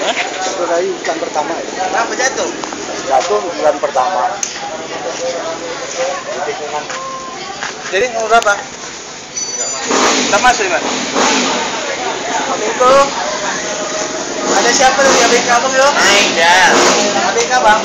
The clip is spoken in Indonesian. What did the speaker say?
mencederai bulan pertama ya. Kenapa jatuh? Jatuh bulan pertama. Di tikungan Jadi nomor berapa? Kita masuk Mas? Assalamualaikum. Ada siapa dari ABK bang yo? Naik dah. Iya. ABK bang.